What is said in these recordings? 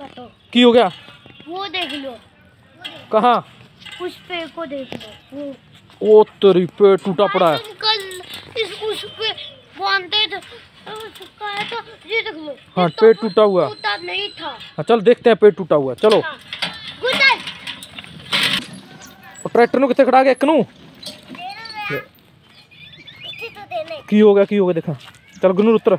की हो गया? वो देख लो। कहा? उस पे को देख लो। वो। वो तेरी पे टूटा पड़ा है। कल इस उस पे बांधते थे। तो हाँ तो पेट टूटा हुआ। नहीं था। हाँ चल देखते हैं पेट टूटा हुआ। चलो। हाँ। ट्रैक्टर कितने खड़ा गया कनू तो की हो गया की हो गया देखा। चल गुनूर उतर।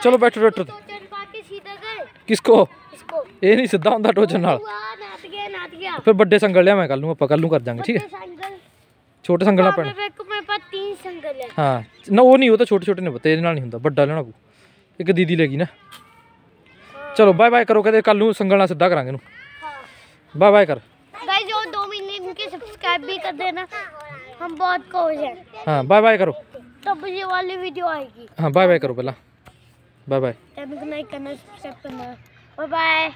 चल बाकी सीधे गए ਕਿਸਕੋ इसको ਇਹ ਨਹੀਂ ਸਿੱਧਾ ਹੁੰਦਾ ਟੋਚਨ ਨਾਲ हुआ नाच गया नाच गया ਫਿਰ ਵੱਡੇ ਸੰਗਲ ਲਿਆ ਮੈਂ ਕੱਲ ਨੂੰ ਆਪਾਂ ਕੱਲ ਨੂੰ ਕਰ ਜਾਾਂਗੇ ਠੀਕ ਹੈ बड़े संगल ਛੋਟੇ ਸੰਗਲ ਨਾਲ हाँ, ਪੈਣਾ मेरे को मेरे पास तीन संगल है ਹਾਂ ਨਾ ਉਹ ਨਹੀਂ ਉਹ ਤਾਂ ਛੋਟੇ ਛੋਟੇ ਨੇ ਪਤਾ ਇਹਦੇ ਨਾਲ ਨਹੀਂ ਹੁੰਦਾ ਵੱਡਾ ਲੈਣਾ ਪਊ ਇੱਕ ਦੀਦੀ ਲੈਗੀ ਨਾ ਚਲੋ ਬਾਏ ਬਾਏ ਕਰੋ ਕਹਿੰਦੇ ਕੱਲ ਨੂੰ ਸੰਗਲ ਨਾਲ ਸਿੱਧਾ ਕਰਾਂਗੇ ਇਹਨੂੰ हाँ ਬਾਏ ਬਾਏ ਕਰ गाइस और दो महीने इनके सब्सक्राइब भी कर देना हम बहुत कोच हैं ਹਾਂ ਬਾਏ ਬਾਏ ਕਰੋ तब ये वाली वीडियो आएगी ਹਾਂ ਬਾਏ ਬਾਏ ਕਰੋ ਪਹਿਲਾਂ Bye bye. Bye bye.